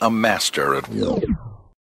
a master at war.